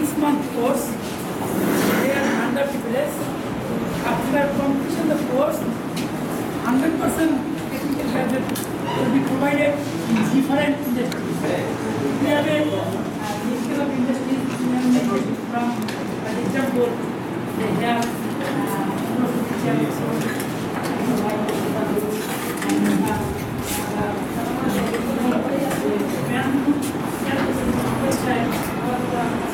six month course. They are under privileged. After completion the course, hundred percent technical gadget will be provided in different industries. We have a uh, of Industries from an example, they have Now, this uh,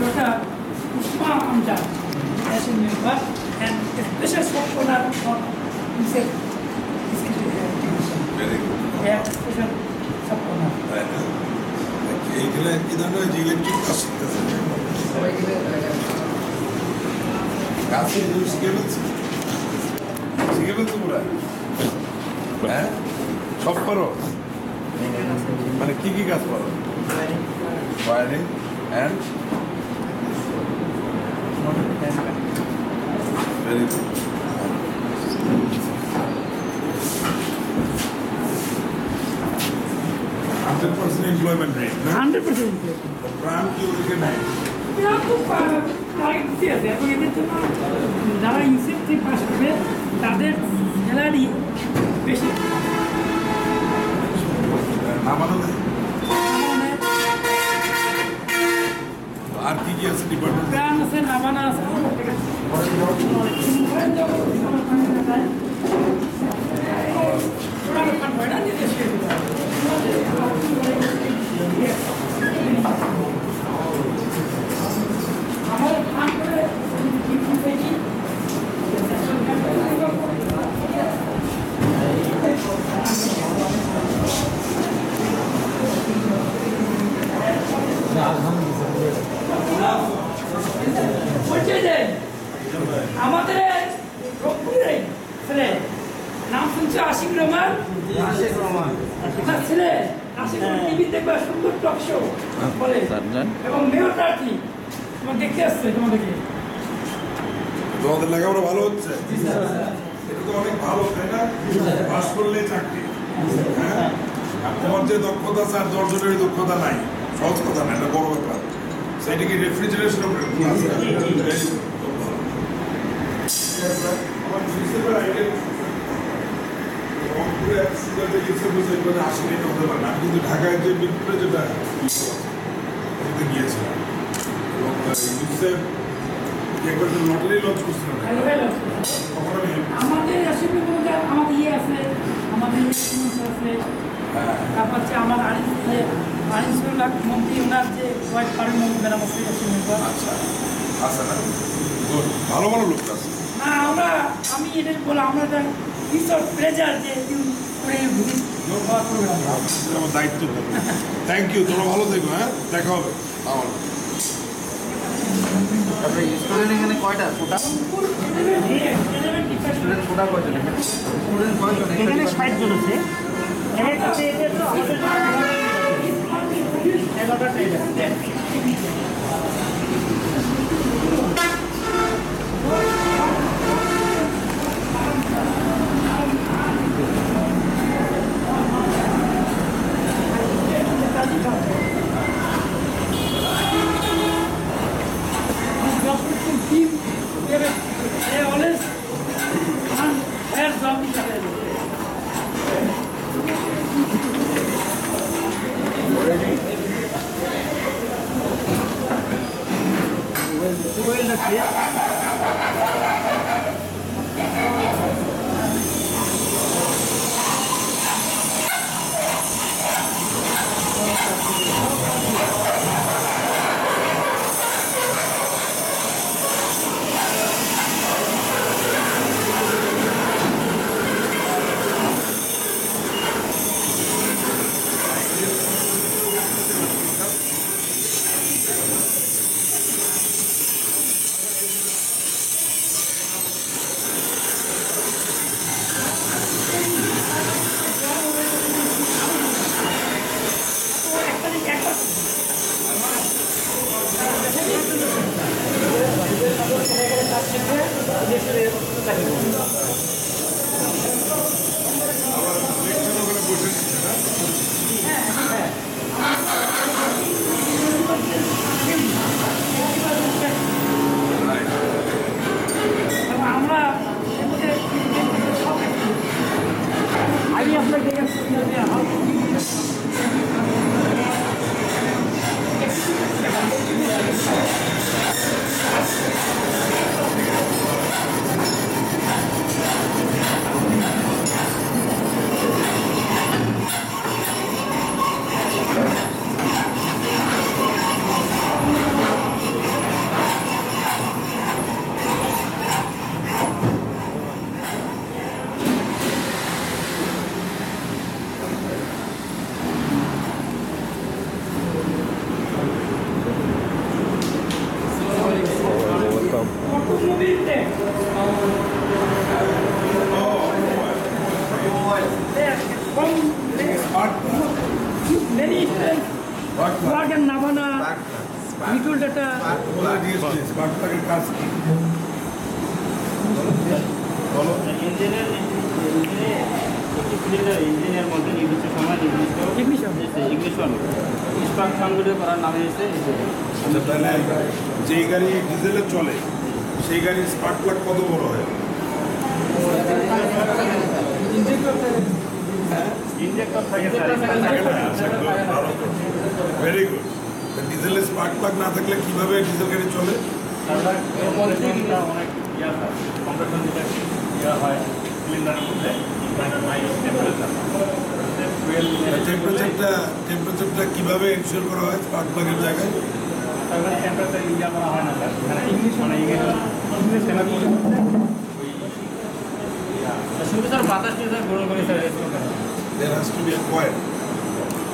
product, Usma Amjad, as a member, and a special support for himself. Very good. Yeah, special support. তাই না? এইগুলো কি ধরনের যে electric কাজ শিখতেছে কাছে তুমি শিখে ফেলছি শিখে ফেলছো পুরা হ্যাঁ সব পারো মানে কি কি কাজ পারো wiring and very good hundred percent employment rate hundred percent প্রাণ কি যারা ইনসেপ্টিভ পাস করবে তাদের স্যালারি বেশি নামানো নেই আর কি কি আছে ডিপার্টমেন্ট আছে নামানা আছে ঠিক আছে আমার ফান করে বলছে যে আমাদের রংপুরের ছেলে আশিক রহমান? তার ছেলে? আশিক টিভি দেখবে সুন্দর টক শো বলে। এবং মেয়র প্রার্থী তোমার দেখতে আসছে তোমাদেরকে। তোমাদের লেখাপড়া ভালো হচ্ছে? এটা তো অনেক ভালো তাই না? পাস করলে চাকরি। হ্যাঁ? আর তোমার যে দক্ষতা আছে আর দশজনের দক্ষতা নাই। সহজ কথা না এটা বড় ব্যাপার। সেটা কি রেফ্রিজারেশন আছে গেছে বুঝে আসলে পারে না কিন্তু ঢাকায় যে যেটা ওটাতে গিয়েছিলাম এবং ইউসেফ একবার লটারি লঞ্চ করছিলাম আমাদের আমাদের ইয়ে আছে আমাদের আছে। তারপর হচ্ছে আমার আরিফ আরিফুল্লাহ মন্ত্রী ওনার যে পারেন মন্ত্রী ম্যাডাম আছে আচ্ছা আচ্ছা ভালো ভালো লোক আছে। না আমরা আমি এটাই বললাম আমরা প্লেজার যে ইউ প্রোগ্রাম এটা আমার দায়িত্ব থ্যাংক ইউ তোমরা ভালো থেকো হ্যাঁ? দেখা হবে। আমার। স্টুডেন্ট এখানে কয়টা? কোটা? স্টুডেন্ট কোটা কয়জন স্টুডেন্ট কয়জন? এখানে ষাট জন আছে। ইঞ্জিনের ইঞ্জিনের মধ্যে নির্দিষ্ট সময় নির্দিষ্ট. ইগনিশন স্পার্ক সংগঠিত করার নামে এসে আচ্ছা যেই গাড়ি ডিজেলে চলে সেই গাড়ির স্পার্ক প্লাগ কত বড় হয়? ইঞ্জেক্টর থাকে স্যার ভেরি গুড ডিজেলের স্পার্ক প্লাগ না থাকলে কীভাবে ডিজেল গাড়ি চলে? টেম্পারেচারটা টেম্পারেচারটা কীভাবে এনশিওর করা হয় স্পার্ক প্লাগের জায়গায়? টেম্পারেচার ইয়া করা হয় না স্যার মানে ইংলিশ মানে ইংলিশ সিস্টেমের শুধু স্যার বাতাস দিয়ে স্যার করে sir rest there has to be coil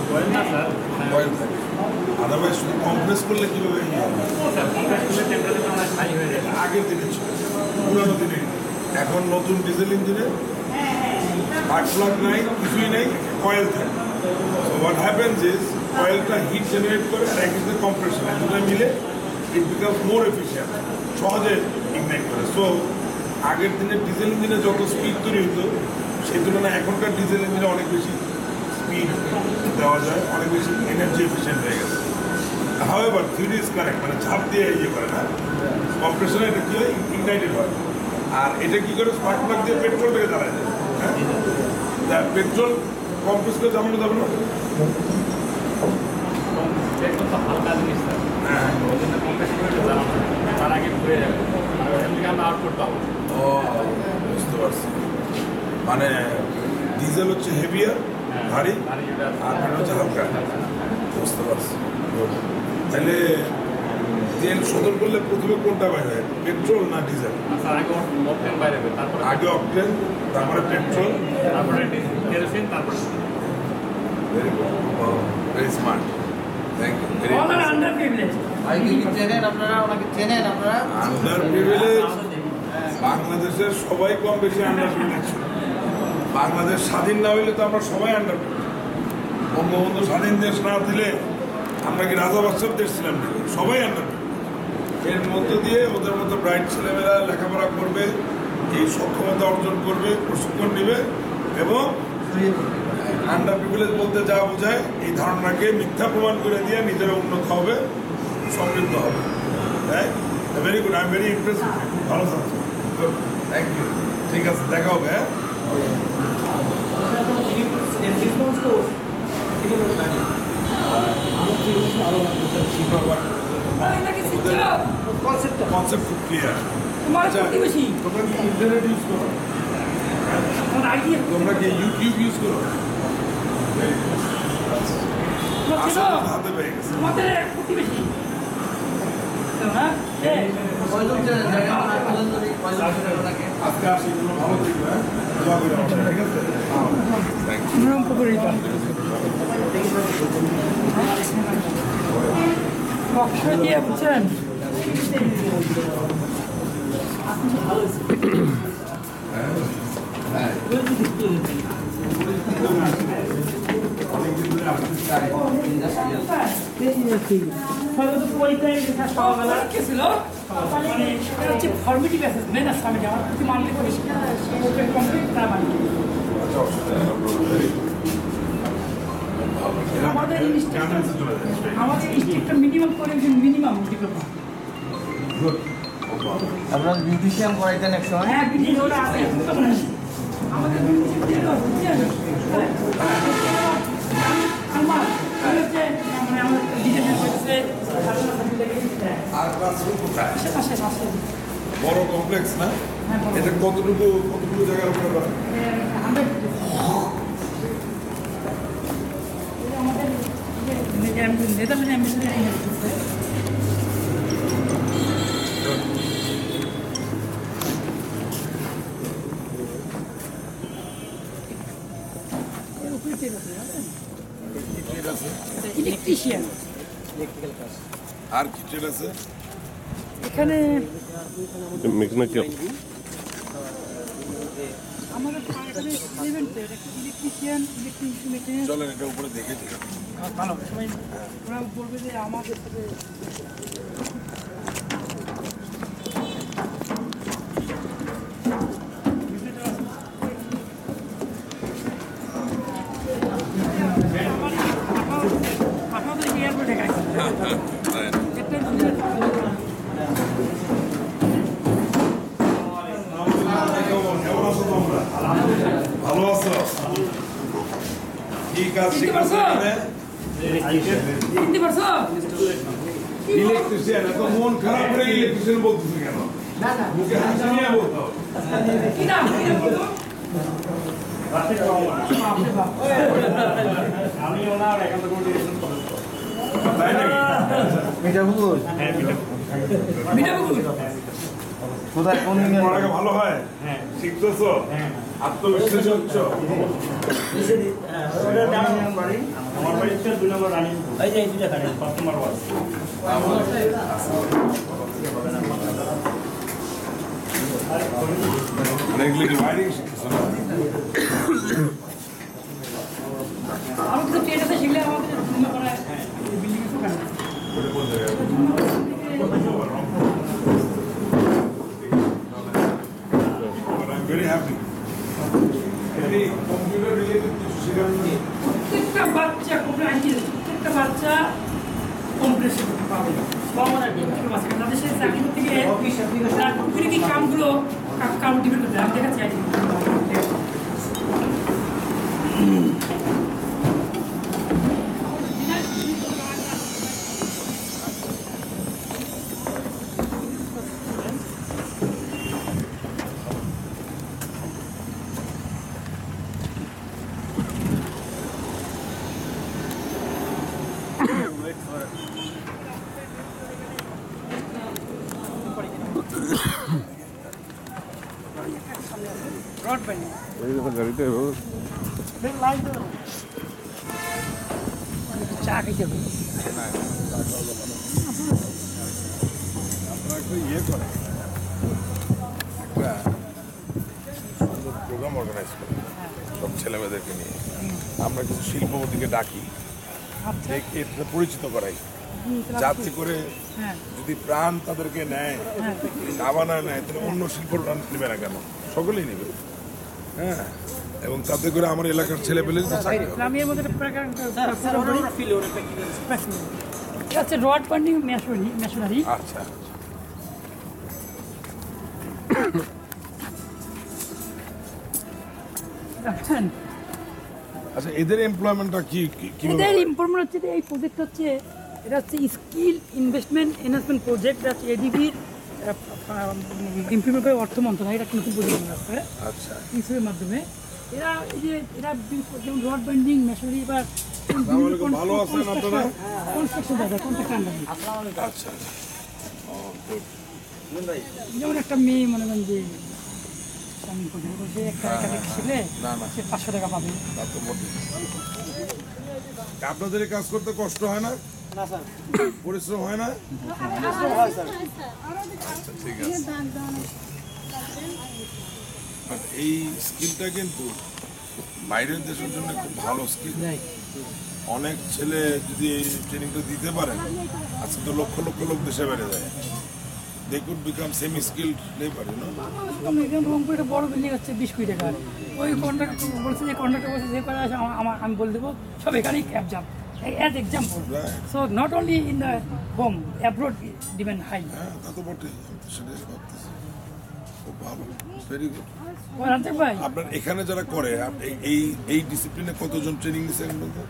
বলেন না স্যার কয়েল থাকে। আদারওয়াইজ শুধু কম্প্রেস করলে কীভাবে আগের দিনে ছিল। পুরানো দিনে। এখন নতুন ডিজেল ইঞ্জিনে স্পার্ক নাই, কিছুই নেই কয়েল থাকে। সো হোয়াট হ্যাপেন্স কয়েলটা হিট জেনারেট করে আর এক ইজে কম্প্রেশন দুটো মিলে ইট বিকামস মোর এফিসিয়েন্ট সহজে ইগনাইট করে। সো আগের দিনে ডিজেল ইঞ্জিনে যত স্পিড তৈরি হতো সেই তুলনায় এখনকার ডিজেল ইঞ্জিনে অনেক বেশি স্পিড দেওয়া যায় অনেক বেশি এনার্জি এফিসিয়েন্ট হয়ে গেছে। হাওয়েভার থিওরি ইজ কারেক্ট মানে ঝাঁপ দিয়ে ইয়ে করে না। কম্প্রেশনে এটা কি হয় ইগনাইটেড হয়। আর এটা কি করে? স্পার্ক প্লাগ দিয়ে পেট্রোলটাকে জ্বালায় যায় হ্যাঁ? পেট্রোল কম্প্রেস করে জ্বালানো যাবে না। হ্যাঁ। তার আগে ঘুরে যাবে। থেকে আমরা আউটপুট পাবো। ও বুঝতে পারছি। মানে ডিজেল হচ্ছে হেভিয়ার ভারী? আর পেট্রোল হচ্ছে হালকা। বুঝতে পারছি। তাহলে তেল শোধন করলে প্রথমে কোনটা বাইরে পেট্রোল না ডিজেল? স্যার আগে অপটেন বাইরে হবে তারপরে আগে অকটেন তারপরে পেট্রোল। তারপরে কেরোসিন তারপরে very good very smart thank you very all are underprivileged. ভাই কি কি চেনেন আপনারা ওনাকে চেনেন আপনারা। আন্ডার প্রিভিলেজ বাংলাদেশের সবাই কম বেশি আন্ডার প্রিভিলেজ বাংলাদেশ স্বাধীন না হইলে তো আমরা সবাই আন্ডার বঙ্গবন্ধু স্বাধীন দেশ না দিলে আমরা কি রাজা বাদশার দেশ ছিলাম নাকি সবাই আন্ডার এর মধ্য দিয়ে ওদের মতো ব্রাইট ছেলেমেয়েরা লেখাপড়া করবে, এই সক্ষমতা অর্জন করবে, প্রশিক্ষণ নেবে এবং আন্ডার প্রিভিলেজ বলতে যা বোঝায়, এই ধারণাকে মিথ্যা প্রমাণ করে দিয়ে নিজেরা উন্নত হবে, সমৃদ্ধ হবে। তাই very good I am very impress ভালো থাকছো থ্যাংক ইউ ঠিক আছে, দেখা হবে হ্যাঁ? কনসেপ্ট খুব ক্লিয়ার তোমার প্রতিবেশী, তোমরা কি ইন্টারনেট ইউজ করো তোমার idea, তোমরা কি ইউটিউব ইউজ করো তোমার ছিল, আসলে হাতে পেয়ে গেছে তোমাদের প্রতিবেশী। তো না? এই, কয়জন চেনেন জায়গা কয়জন যদি কয়জন চেনেন ওনাকে আজকে আসি তোমরা ভালো থাকবে হ্যাঁ দোয়া করে আমার সাথে, ঠিক আছে থ্যাংক ইউ নিয়ম মানে হচ্ছে ফর্মেটিভ অ্যাসেস মেন আসামিটি আমার প্রতি মানলে করে কমপ্লিট তার মানে. ভালো আমাদের আমাদের ইনস্টিটিউটটা মিনিমাম করে মিনিমাম ডিপ্লোমা আপনার বিউটিশিয়ান করাইতেন এক সময়। হ্যাঁ আছে আমাদের বিল্ডিং কোথায় পাশে পাশে বড় কমপ্লেক্স না হ্যাঁ, বড়। এটা কতটুকু কতটুকু জায়গার উপরে বানায়? আমাদের আমাদের নেদারল্যান্ড অ্যাম্বাসিডার কি trade আছে ইলেকট্রিশিয়ান আর কি ট্রেড আছে এখানে মেকানিক্যাল আমাদের এখানে ইলেকট্রিশিয়ান ইলেকট্রিশিয়ান চলেন এটা উপরে দেখে দিই। ভালো সবাই ওরা বলবে যে আমাদের সাথে আপনাদের এয়ারপোর্টে গাড়ি কেমন আছো তোমরা ভালো আছো কি কাজ চিনতে শিখেছো পারছ? এখানে চিনতে পারছ ইলেকট্রিশিয়ান এত মন খারাপ ইলেকট্রিশিয়ান বলতেছে কেন? মুখে হাসি নিয়ে বলতে হবে। কি নাম কি নাম বলো আমি ওনার একান্ত করে তাই নাকি? মিঠাপুকুর? মিটা মিঠাপুকুর। কোথায়? কোন ভালো হয়? হ্যাঁ। শিখতেছো? হ্যাঁ। আত্মবিশ্বাসী হচ্ছ? আমার বাড়ি দুই নম্বর রানী এই যে নম্বর ওয়ার্ড অনেকগুলি ওয়ারিং শিখতেছো না আমি কিন্তু ট্রেনাতে শিখলে আমাদের জন্য করা বিল্ডিং এর ওটা কোন জায়গায় But I'm very happy. Any computer related কিছু শেখানো নেই? প্রত্যেকটা বাচ্চা কম্পিউটার প্রত্যেকটা বাচ্চা কম্পিউটার পাবে। বাচ্চা তাদের সাথে চাকরি করতে গিয়ে তার কি কামগুলো কাম ডিপেন্ড করতে আমি দেখাচ্ছি চা ইয়ে করে প্রোগ্রাম অর্গানাইজ করে সব ছেলেমেয়েদেরকে নিয়ে আমরা কিছু শিল্পপতিকে ডাকি পরিচিত করাই যাতে করে যদি প্রাণ তাদেরকে নেয় দাবানা নেয় তাহলে অন্য শিল্প নেবে না কেন সকলেই নেবে। হ্যাঁ এবং তাতে করে আমার এলাকার ছেলে পেলে রড মেশনারি মেশনারি আচ্ছা। আচ্ছা এদের এমপ্লয়মেন্টটা কি কি- এদের? ইম্প্রুভমেন্ট হচ্ছে যে এই প্রজেক্ট হচ্ছে এটা হচ্ছে স্কিল ইনভেস্টমেন্ট এনহান্সমেন্ট প্রজেক্ট এটা হচ্ছে এডিবির ইমপ্লিমেন্ট করে অর্থ মন্ত্রণালয় এটা নতুন প্রজেক্ট আছে আচ্ছা। ইসরোর মাধ্যমে। এরা এই যে এরা যেমন রড বাইন্ডিং বা ভালো আছেন আপনারা? কনস্ট্রাকশন দাদা কন্ট্রাক্ট আন্ডারে আচ্ছা যেমন একটা মেয়ে মনে করেন যে একটা ছেলে না। সে পাঁচশো টাকা পাবে। আপনাদের কাজ করতে কষ্ট হয় না? পরিশ্রম হয় না এই স্কিলটা কিন্তু বাইরের দেশের জন্য খুব ভালো স্কিল অনেক ছেলে যদি এই ট্রেনিংটা দিতে পারে আজকে তো লক্ষ লক্ষ লোক দেশে বেড়ে যায় they could become semi skilled labour you know এখানে রংপুর একটা বড় বিল্ডিং হচ্ছে বিশ কোটি টাকার ওই কন্ট্রাক্ট বলছে যে কন্ট্রাক্টর বলছে যে করে আসে আমি বলে দেবো সব এখানেই ক্যাব যাব as example. Right. So not only in the home, abroad demand high. হ্যাঁ তা তো বটেই। সেটাই ভাবতেছি। খুব ভালো ভেরি গুড ও রান্তেক ভাই। আপনার এখানে যারা করে আপ- এই- এই এই ডিসিপ্লিনে কতজন ট্রেনিং নিছেন বলতো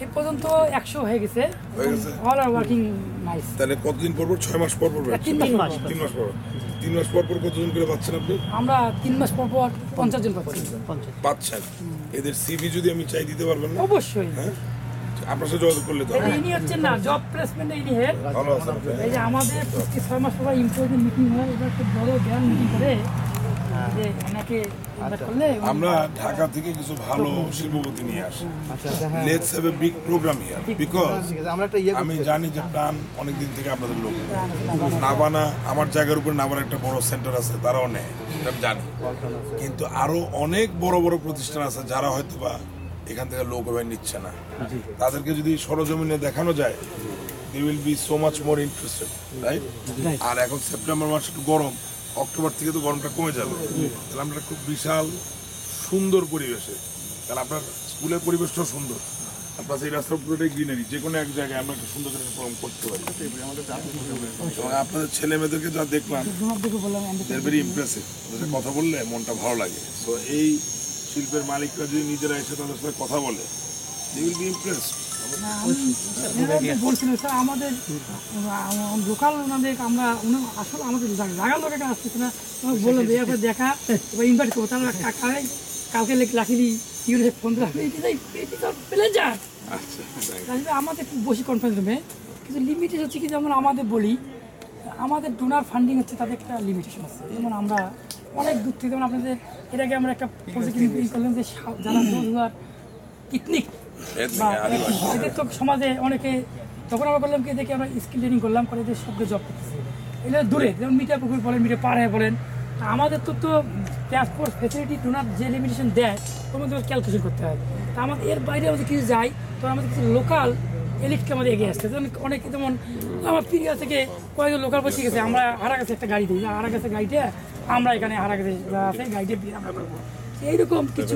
এ পর্যন্ত একশো হয়ে গেছে। হয়ে গেছে? অল আর ওয়ার্কিং নাইস তাহলে কতদিন পর পর ছয় মাস পর পর? তিন মাস তিন মাস পর। তিন মাস পর পর কতজন করে পাচ্ছেন আপনি? আমরা তিন মাস পর পর পঞ্চাশ জন পাচ্ছি। পাচ্ছেন। এদের সিভি যদি আমি চাই দিতে পারবেন না? অবশ্যই। হ্যাঁ? আপনার সাথে যোগাযোগ করলে তো ইনি হচ্ছেন না জব প্লেসমেন্ট ইনি হেড ভালো আছেন এই যে আমাদের প্রতি ছয় মাস পর এমপ্লয়ীদের মিটিং হয় এটা খুব বড় জ্ঞান মিটিং করে যে ওনাকে invite করলে উনি- আমরা ঢাকা থেকে কিছু ভালো শিল্পপতি নিয়ে আসি। Let's have a big programme here because আমরা একটা আমি জানি যে প্রাণ অনেক দিন থেকে আপনাদের লোক। নাবানা আমার জায়গার উপর নাবানা একটা বড় সেন্টার আছে তারাও নেয় আমি জানি। কিন্তু আরও অনেক বড় বড় প্রতিষ্ঠান আছে যারা হয়তো বা এখান থেকে লোক এবার নিচ্ছে না। তাদেরকে যদি সরজমিনে দেখানো যায় they will be so much more interested right আর এখন সেপ্টেম্বর মাস একটু গরম অক্টোবর থেকে তো গরমটা কমে যাবে। তাহলে আমরা খুব বিশাল সুন্দর পরিবেশে কারণ আপনার স্কুলের পরিবেশটাও সুন্দর। আপনার সেই রাস্তার পুরোটাই গ্রিনারি যে কোনো এক জায়গায় আমরা একটা সুন্দর করে প্রোগ্রাম করতে পারি। এবং আপনাদের ছেলে মেয়েদেরকে যা দেখলাম ভেরি ইমপ্রেসিভ ওদের কথা বললে মনটা ভালো লাগে। সো এই শিল্পের মালিকরা যদি নিজেরা এসে তাদের সাথে কথা বলে দে উইল বি ইমপ্রেসড বলছিলেন স্যার আমাদের লোকাল ওনাদের আমরা আসলে আমাদের আসতেছে না। বললাম দেখা এবার ইনভাইট করব তারা কাকাই কালকে ফোন আচ্ছা আমাদের খুব বসি কনফারেন্স রুমে কিন্তু হচ্ছে কি যেমন আমাদের বলি আমাদের ডোনার ফান্ডিং হচ্ছে তাদের একটা লিমিটেশন আছে। যেমন আমরা অনেক দূর থেকে যেমন আপনাদের এর আগে আমরা একটা প্রজেক্ট করলাম যে যারা দশ পিকনিক বা এদের তো সমাজে অনেকে তখন আমরা বললাম কি দেখে আমরা স্কিল ট্রেনিং করলাম করে এদের সবকে জব করতেছে। এগুলো দূরে যেমন মিটার পুকুর বলেন মিটার পাড়ায় বলেন তা আমাদের তো তো ট্রান্সপোর্ট ফেসিলিটি ডোনার যে লিমিটেশন দেয় ওর মধ্যে ক্যালকুলেশন করতে হয়। তা আমাদের এর বাইরে আমাদের কিছু যাই তো আমাদের কিছু লোকাল এলিটকে আমাদের এগিয়ে আসছে। যেমন অনেকে যেমন আমার পিরিয়া থেকে কয়েকজন লোকাল বসে গেছে আমরা হারা গেছে একটা গাড়ি দিই হারা গেছে গাড়িটা আমরা এখানে হারা গেছে আছে আমরা করব। এইরকম কিছু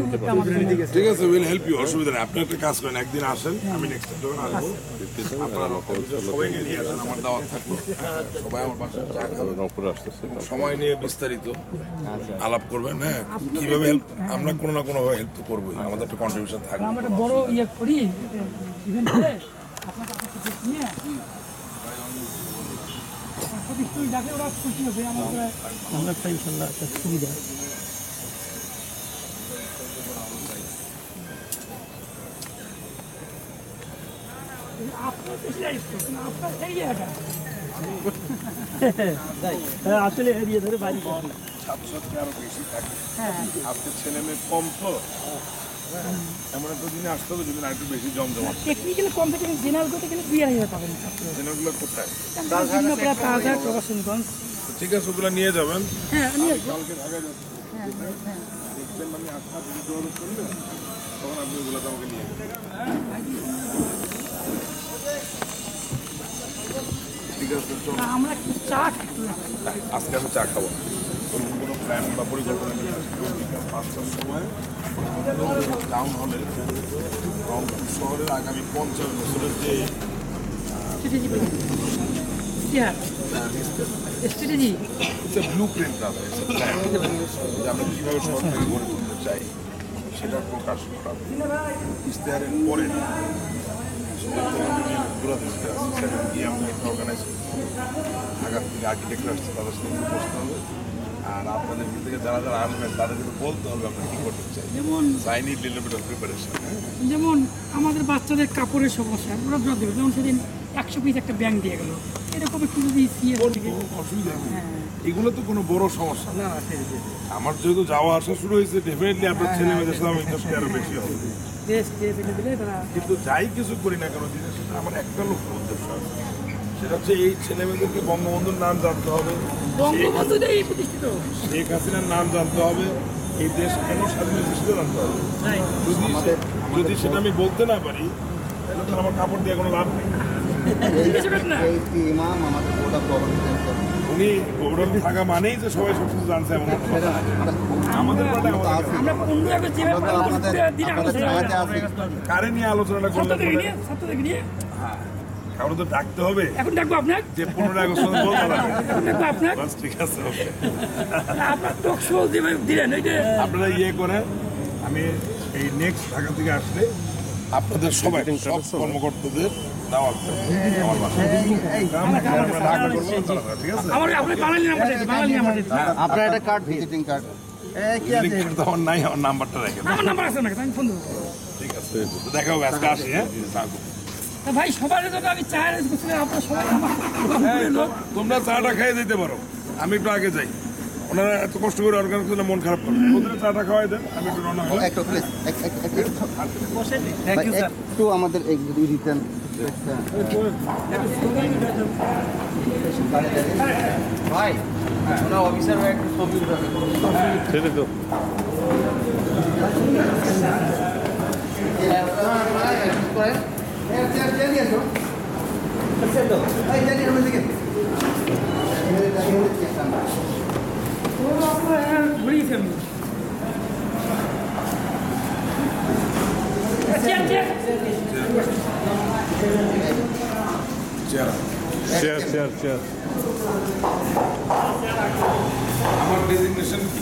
ঠিক আছে। উইল হেল্প ইউ অসুবিধা নেই। আপনি একটা কাজ করেন একদিন আসেন আমি নেক্সট যখন আসব আপনারা নিয়ে আসেন আমার দাওয়াত থাকল। সবাই আমার বাসায় চা খাবে সময় নিয়ে বিস্তারিত আলাপ করবেন হ্যাঁ। কীভাবে হেল্প আমরা কোনো না কোনো হেল্প তো করবোই। আমাদের একটা কন্ট্রিবিউশন থাকবে। আমরা বড় ইয়ে করি ইভেন্ট আপনাকে নিয়ে প্রতিষ্ঠান যাকে ওরা খুশি হবে আমাদের আমরা একটা ইনশাল্লাহ একটা সুবিধা আসলে এরিয়া ধরে বাড়ি ছাত্রছাত্রী আরও বেশি থাকে। হ্যাঁ। আজকে ছেলে মেয়ে কম তো? এমন একটা দিনে আসতে হবে যদি না একটু বেশি জমজমাট টেকনিক্যাল কম্পিউটার জেনারেল করতে গেলে দুই আড়াই হাজার পাবেন জেনারেলগুলো কোথায়? বিভিন্ন প্রায় পাঁচ হাজার প্রবাসনগঞ্জ ঠিক আছে ওগুলো নিয়ে যাবেন। হ্যাঁ কালকে ঢাকা যাচ্ছি দেখবেন আমি আপনার যদি যোগাযোগ করলে তখন আপনি ওগুলোতে আমাকে নিয়ে যাবেন। ঠিক আছে আমরা চা আজকে আমি চা খাব। কোনো প্ল্যান বা পরিকল্পনা নিয়ে বিকাল পাঁচটার সময় টাউন হলে রংপুর শহরের আগামী পঞ্চাশ বছরের যে স্ট্র্যাটেজি। ব্লু প্রিন্ট যে আমরা কীভাবে সরকারি গড়ে তুলতে চাই সেটা প্রকাশ করা। ইশতেহারের পরে সেটা দূরাদৃষ্টি আছে সেখানে গিয়ে আমরা অর্গানাইজ ঢাকার থেকে আর্কিটেক্ট আসছে তাদের একটু বসতে হবে। আর আপনাদের থেকে যারা যারা আসবেন তাদেরকে বলতে হবে আমরা কী করতে চাই। যেমন I need little bit of preparation যেমন আমাদের বাচ্চাদের কাপড়ের সমস্যা ওরা জল দেবে যেমন সেদিন একশো পিস একটা ব্যাংক দিয়ে গেলো। এরকম একটু যদি অসুবিধা নেই। এগুলো তো কোনো বড় সমস্যা না। আমার যেহেতু যাওয়া আসা শুরু হয়েছে ডেফিনেটলি আপনার ছেলে মেয়েদের সাথে আমার ইন্টারেস্ট আরও বেশি হবে। কিন্তু যাই কিছু করি না কেন আমার একটা লক্ষ্য উদ্দেশ্য আছে। সেটা হচ্ছে এই ছেলে মেয়েদেরকে বঙ্গবন্ধুর নাম জানতে হবে। শেখ হাসিনার নাম জানতে হবে এই দেশ কেন স্বাধীন হয়েছে সেটা জানতে হবে? যদি যদি সেটা আমি বলতে না পারি তাহলে তো আমার কাপড় দিয়ে কোনো লাভ নেই। উনি ওভারঅল থাকা মানেই যে সবাই সব কিছু জানছে এমন। আমাদের কারে নিয়ে আলোচনাটা করলে তো ডাকতে হবে। এখন ডাকবো আপনার? যে পনেরো আগস্ট বলতে এখন ডাকবো আপনার? বাস ঠিক আছে ওকে। আপনার টক শো যেভাবে দিলেন ওইটা আপনারা ইয়ে করে আমি এই নেক্সট ঢাকা থেকে আসলে আপনাদের সবাই সব কর্মকর্তাদের দাওয়াত আপনার একটা কার্ড ভিজিটিং কার্ড নাম্বারটা রেখে দেন। আমার নাম্বার আছে নাকি আমি ফোন দেবো। ঠিক আছে দেখা হবে আজকে আসি হ্যাঁ। তা ভাই সবার জন্য আমি করছিলাম আপনার সবাই আমার তোমরা চাটা খেয়ে দিতে পারো। আমি একটু আগে যাই। ওনারা এত কষ্ট করে অর্গানাইজ করলে মন খারাপ করে। ওদের চাটা খাওয়াই দেন আমি একটু রওনা হই। একটু আমাদের রিটার্ন ভাই ওনার অফিসার একটা ছবি উঠাবে তো আমি chair chair chair chair chair chair আমার ডেজিগনেশন কি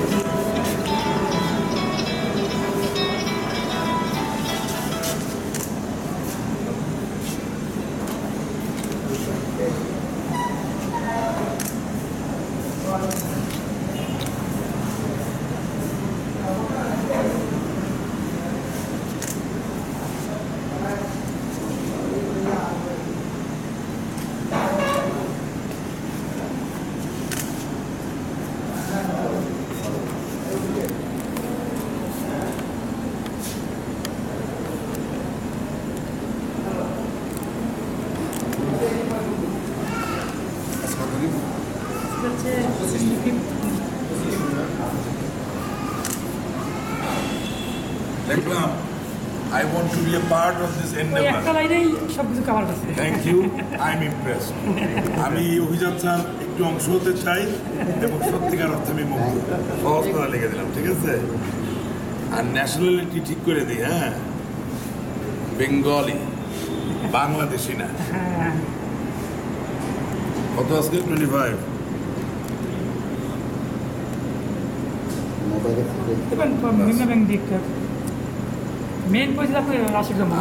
Part of this endeavour একটা লাইনেই সব কিছু কাভার করছে thank you I am impress আমি অভিযাত্রার একটু অংশ হতে চাই এবং সত্যিকার অর্থে আমি মুগ্ধ। সহজ কথা লিখে দিলাম ঠিক আছে? আর ন্যাশনালিটি ঠিক করে দিই হ্যাঁ? বেঙ্গলি বাংলাদেশি না। কত আজকে? টোয়েন্টি ফাইভ মোবাইলে মেন আপনি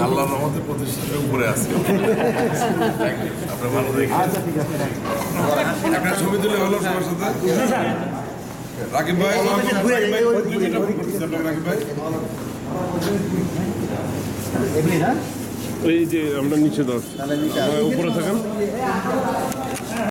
আল্লাহ রহমতে প্রতিষ্ঠানের উপরে আছে। Thank আপনার ভালো দেখে একটা ছবি তুলে হলো সবার সাথে? রাকিব ভাই রাকিব ভাই, ওই যে আমরা নিচে দশ। উপরে থাকেন।